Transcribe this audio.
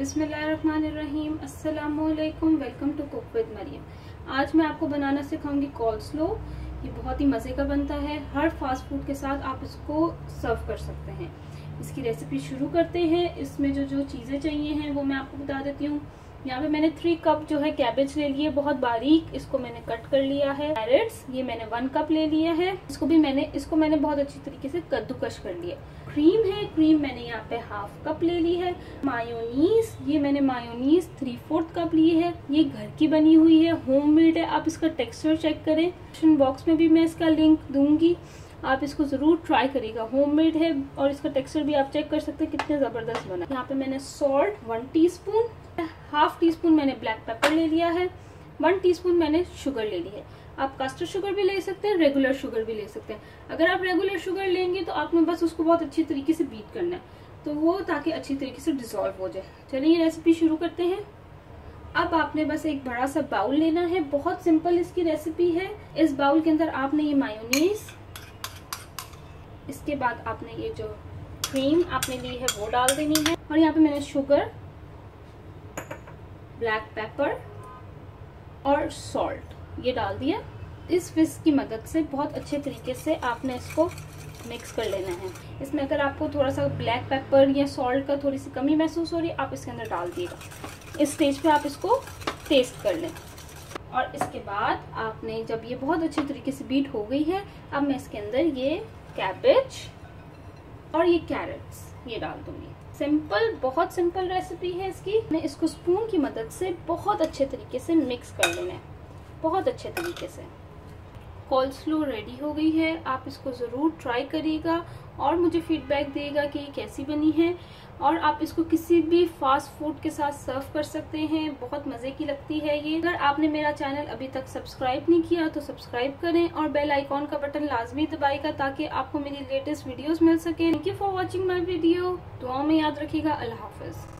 बिस्मिल्लाहिर्रहमानिर्रहीम। अल्लाम welcome to cook with Maryam. आज मैं आपको बनाना सिखाऊँगी कॉल्सलो। ये बहुत ही मज़े का बनता है। हर फास्ट फ़ूड के साथ आप इसको सर्व कर सकते हैं। इसकी रेसिपी शुरू करते हैं। इसमें जो जो चीज़ें चाहिए हैं वो मैं आपको बता देती हूँ। यहाँ पे मैंने थ्री कप जो है कैबेज ले लिए, बहुत बारीक, इसको मैंने कट कर लिया है। कैरेट्स ये मैंने वन कप ले लिया है। इसको भी मैंने, इसको मैंने बहुत अच्छी तरीके से कद्दूकश कर लिया क्रीम है क्रीम मैंने यहाँ पे हाफ़ कप ले ली है। मायोनीस ये मैंने मायोनीस थ्री फोर्थ कप ली है। ये घर की बनी हुई है होम मेड है। आप इसका टेक्सचर चेक करें। डिस्क्रिप्शन बॉक्स में भी मैं इसका लिंक दूँगी। आप इसको ज़रूर ट्राई करिएगा। होममेड है और इसका टेक्सचर भी आप चेक कर सकते हैं। कितने ज़बरदस्त बना। यहाँ पे मैंने salt one teaspoon half teaspoon मैंने ब्लैक पेपर ले लिया है, वन टीस्पून मैंने शुगर ले ली है। आप कस्टर्ड शुगर भी ले सकते हैं, रेगुलर शुगर भी ले सकते हैं। अगर आप रेगुलर शुगर लेंगे तो आपने बस उसको बहुत अच्छी तरीके से बीट करना है। तो वो ताकि अच्छी तरीके से डिजोल्व हो जाए। चलिए रेसिपी शुरू करते हैं। अब आपने बस एक बड़ा सा बाउल लेना है। बहुत सिंपल इसकी रेसिपी है। इस बाउल के अंदर आपने ये मायोनीज इसके बाद आपने ये जो क्रीम आपने ली है, वो डाल देनी है। और यहाँ पे मैंने शुगर ब्लैक पेपर और सॉल्ट ये डाल दिया। इस विस्क की मदद से बहुत अच्छे तरीके से आपने इसको मिक्स कर लेना है। इसमें अगर आपको थोड़ा सा ब्लैक पेपर या सॉल्ट का थोड़ी सी कमी महसूस हो रही है, आप इसके अंदर डाल दिएगा इस स्टेज पे आप इसको टेस्ट कर लें। और इसके बाद आपने जब ये बहुत अच्छे तरीके से बीट हो गई है, अब मैं इसके अंदर ये कैबेज और ये कैरेट्स ये डाल दूँगी। सिंपल, बहुत सिंपल रेसिपी है इसकी। मैं इसको स्पून की मदद से बहुत अच्छे तरीके से मिक्स कर लेना है बहुत अच्छे तरीके से। कॉल स्लो रेडी हो गई है। आप इसको ज़रूर ट्राई करिएगा और मुझे फीडबैक देगा कि ये कैसी बनी है। और आप इसको किसी भी फास्ट फ़ूड के साथ सर्व कर सकते हैं। बहुत मज़े की लगती है ये। अगर आपने मेरा चैनल अभी तक सब्सक्राइब नहीं किया तो सब्सक्राइब करें और बेल आइकॉन का बटन लाजमी दबाएगा ताकि आपको मेरी लेटेस्ट वीडियोस मिल सके। Thank you for watching my video दुआ में याद रखिएगा। अल्लाह हाफिज़।